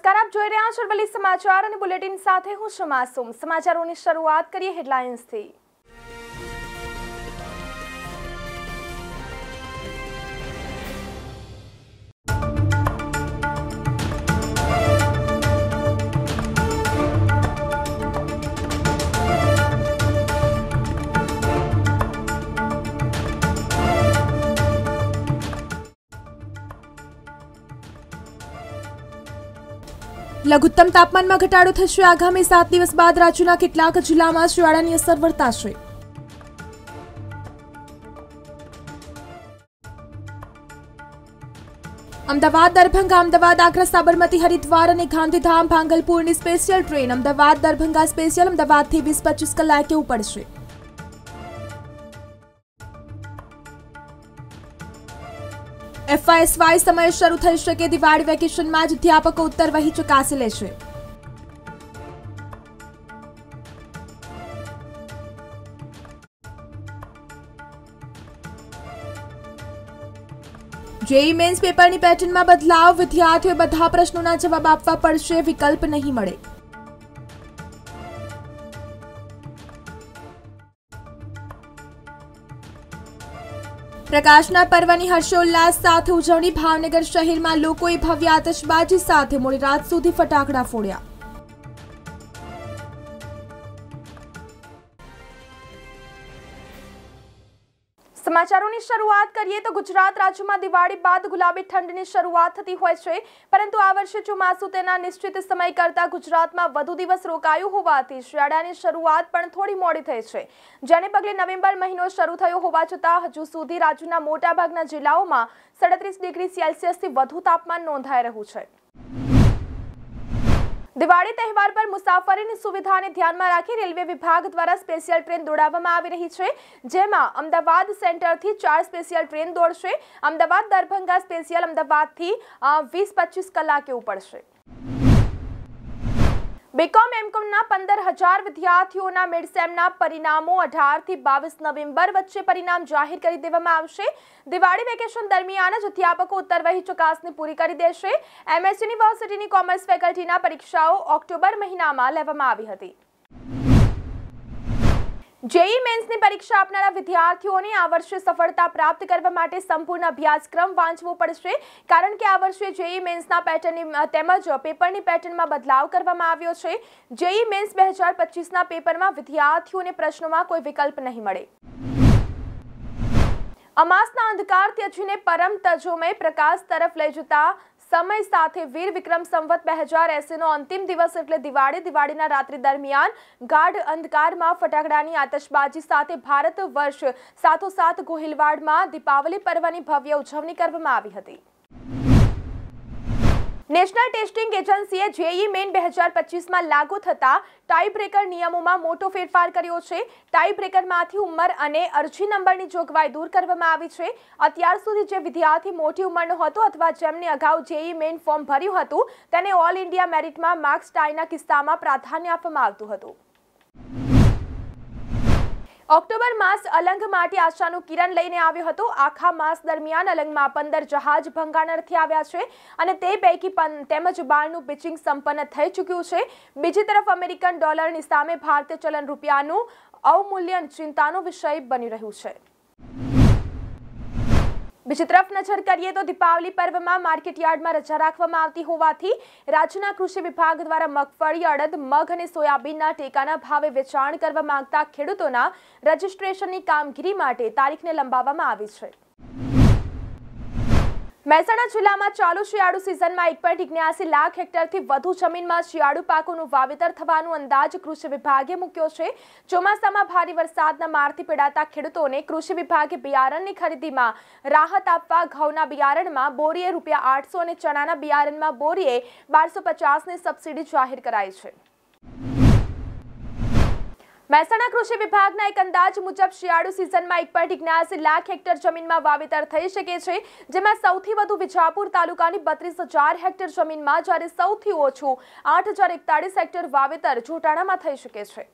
નમસ્કાર, આપ જોઈ રહ્યા છો અરવલ્લી સમાચાર અને બુલેટિન સાથે હું છું માસુમ સમાચારોની શરૂઆત કરીએ હેડલાઇન્સથી. લઘુત્તમ તાપમાનમાં ઘટાડો થશે. આગામી સાત દિવસ બાદ રાજ્યના કેટલાક જિલ્લામાં શિયાળાની અસર વર્તાશે. અમદાવાદ, દરભંગા, અમદાવાદ, આગ્રા, સાબરમતી, હરિદ્વાર અને Gandhidham, ભાંગલપુરની special train Ahmedabad, Darbhanga special અમદાવાદથી વીસ પચીસ કલાકે ઉપડશે. એફઆઈએસવાય સમય શરૂ થઈ શકે દિવાળી વેકેશનમાં જ અધ્યાપકો ઉત્તર વહી ચકાસી લેશે. જેઈ મેન્સ પેપરની પેટર્નમાં બદલાવ, વિદ્યાર્થીઓએ બધા પ્રશ્નોના જવાબ આપવા પડશે, વિકલ્પ નહીં મળે. પ્રકાશના પર્વની હર્ષોલ્લાસ સાથે ઉજવણી ભાવનગર શહેરમાં લોકોએ ભવ્ય આતશબાજી સાથે મોડી રાત સુધી ફટાકડા ફોડ્યા. સમાચારોની શરૂઆત કરીએ તો ગુજરાત રાજ્યમાં દિવાળી બાદ ગુલાબી ઠંડની શરૂઆત થતી હોય છે. પરંતુ આ વર્ષે ચોમાસું તેના નિશ્ચિત સમય કરતા ગુજરાતમાં વધુ દિવસ રોકાયું હોવાથી શિયાળાની શરૂઆત પણ થોડી મોડી થઈ છે. જેને પગલે નવેમ્બર મહિનો શરૂ થયો હોવા છતાં હજુ સુધી રાજ્યના મોટાભાગના જિલ્લાઓમાં સડત્રીસ ડિગ્રી સેલ્સિયસથી વધુ તાપમાન નોંધાઈ રહ્યું છે. દિવાળી તહેવાર પર મુસાફરીની સુવિધાને ધ્યાનમાં રાખી રેલવે વિભાગ દ્વારા સ્પેશિયલ ટ્રેન દોડાવવામાં આવી રહી છે, જેમાં અમદાવાદ સેન્ટરથી ચાર સ્પેશિયલ ટ્રેન દોડશે, અમદાવાદ દરભંગા સ્પેશિયલ અમદાવાદથી વીસ પચીસ કલાકે ઉપડશે. બીકોમ એમકોમના પંદર હજાર વિદ્યાર્થીઓના મિડસેમના પરિણામો અઢારથી બાવીસ નવેમ્બર વચ્ચે પરિણામ જાહેર કરી દેવામાં આવશે. દિવાળી વેકેશન દરમિયાન જ અધ્યાપકો ઉત્તરવહી ચકાસણી પૂરી કરી દેશે. એમએસ યુનિવર્સિટીની કોમર્સ ફેકલ્ટીના પરીક્ષાઓ ઓક્ટોબર મહિનામાં લેવામાં આવી હતી. જેઈ મેન્સની પરીક્ષા આપનારા વિદ્યાર્થીઓને આ વર્ષે સફળતા પ્રાપ્ત કરવા માટે સંપૂર્ણ અભ્યાસક્રમ વાંચવો પડશે, કારણ કે આ વર્ષે જેઈ મેન્સના પેટર્નની તેમજ પેપરની પેટર્નમાં બદલાવ કરવામાં આવ્યો છે. જેઈ મેન્સ બે હજાર પચીસના પેપરમાં વિદ્યાર્થીઓને પ્રશ્નોમાં કોઈ વિકલ્પ નહીં મળે. અમાસના અંધકાર ત્યજીને પરમ તજોમય પ્રકાશ તરફ લઈ જતા સમય સાથે વીર વિક્રમ સંવત બે હજાર એસીનો અંતિમ દિવસ એટલે દિવાળી, દિવાળીના રાત્રિ દરમિયાન ગાઢ અંધકારમાં ફટાકડાની આતશબાજી સાથે ભારત વર્ષ સાથોસાથ ગોહિલવાડમાં દીપાવલી પર્વની ભવ્ય ઉજવણી કરવામાં આવી હતી. નેશનલ ટેસ્ટિંગ એજન્સીએ જેઈ મેઇન બે હજાર પચીસમાં લાગુ થતા ટાઈ બ્રેકર નિયમોમાં મોટો ફેરફાર કર્યો છે. ટાઈ બ્રેકરમાંથી ઉંમર અને અરજી નંબરની જોગવાઈ દૂર કરવામાં આવી છે. અત્યાર સુધી જે વિદ્યાર્થી મોટી ઉંમરનો હતો અથવા જેમને અગાઉ જેઈ મેઇન ફોર્મ ભર્યું હતું, તેને ઓલ ઇન્ડિયા મેરિટમાં માર્ક્સ ટાઈના કિસ્સામાં પ્રાધાન્ય આપવામાં આવતું હતું. ઓક્ટોબર માસ અલંગ માટે આશાનું કિરણ લઈને આવ્યો હતો. આખા માસ દરમિયાન અલંગમાં પંદર જહાજ ભંગાણરથી આવ્યા છે અને તે પૈકી તેમજ બારનું પિચિંગ સંપન્ન થઈ ચૂક્યું છે. બીજી તરફ અમેરિકન ડોલરની સામે ભારતીય ચલણ રૂપિયાનું અવમૂલ્યન ચિંતાનો વિષય બની રહ્યું છે. બીજી તરફ નજર કરીએ તો દીપાવલી પર્વમાં માર્કેટ યાર્ડમાં રજા રાખવામાં આવતી હોવાથી રાજ્યના કૃષિ વિભાગ દ્વારા મગફળી, અડદ, મગ અને સોયાબીનના ટેકાના ભાવે વેચાણ કરવા માંગતા ખેડૂતોના રજીસ્ટ્રેશનની કામગીરી માટે તારીખને લંબાવવામાં આવી છે. મહેસાણા જિલ્લામાં ચાલુ શિયાળુ સિઝનમાં એક પોઈન્ટ ઇગ્યાસી લાખ હેક્ટરથી વધુ જમીનમાં શિયાળુ પાકોનું વાવેતર થવાનું અંદાજ કૃષિ વિભાગે મૂક્યો છે. ચોમાસામાં ભારે વરસાદના મારથી પીડાતા ખેડૂતોને કૃષિ વિભાગે બિયારણની ખરીદીમાં રાહત આપવા ઘઉંના બિયારણમાં બોરીએ રૂપિયા આઠસો અને ચણાના બિયારણમાં બોરીએ બારસો પચાસની સબસિડી જાહેર કરાઈ છે. મહેસાણા કૃષિ વિભાગના એક અંદાજ મુજબ શિયાળુ સિઝનમાં એક પોઈન્ટ ઇગ્યાસી લાખ હેક્ટર જમીનમાં વાવેતર થઈ શકે છે, જેમાં સૌથી વધુ વિજાપુર તાલુકાની બત્રીસ હેક્ટર જમીનમાં જ્યારે સૌથી ઓછું આઠ હેક્ટર વાવેતર જોટાણામાં થઈ શકે છે.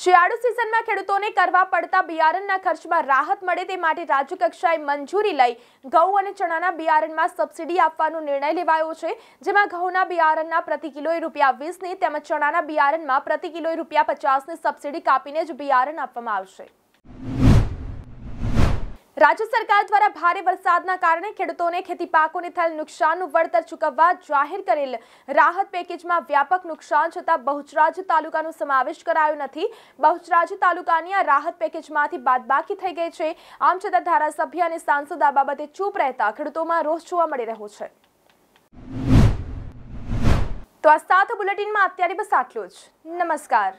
શિયાળુ સિઝનમાં ખેડૂતોને કરવા પડતા બિયારણના ખર્ચમાં રાહત મળે તે માટે રાજ્ય કક્ષાએ મંજૂરી લઈ ઘઉં અને ચણાના બિયારણમાં સબસિડી આપવાનો નિર્ણય લેવાયો છે, જેમાં ઘઉંના બિયારણના પ્રતિ કિલોએ રૂપિયા વીસની તેમજ ચણાના બિયારણમાં પ્રતિ કિલોએ રૂપિયા પચાસની સબસિડી કાપીને જ બિયારણ આપવામાં આવશે. રાજ્ય સરકાર દ્વારા ભારે વરસાદના કારણે ખેડૂતોને ખેતી પાકોને થયેલ નુકસાનનું વળતર ચૂકવવા જાહેર કરેલ રાહત પેકેજમાં વ્યાપક નુકસાન છતાં બહુચરાજ તાલુકાનો સમાવેશ કરાયો નથી. બહુચરાજ તાલુકાની આ રાહત પેકેજમાંથી બાદબાકી થઈ ગઈ છે. આમ છતાં ધારાસભ્ય અને સાંસદ આ બાબતે ચૂપ રહેતા ખેડૂતોમાં રોષ જોવા મળી રહ્યો છે. તો આ સાત બુલેટિનમાં અત્યારે બસ આટલું જ. નમસ્કાર.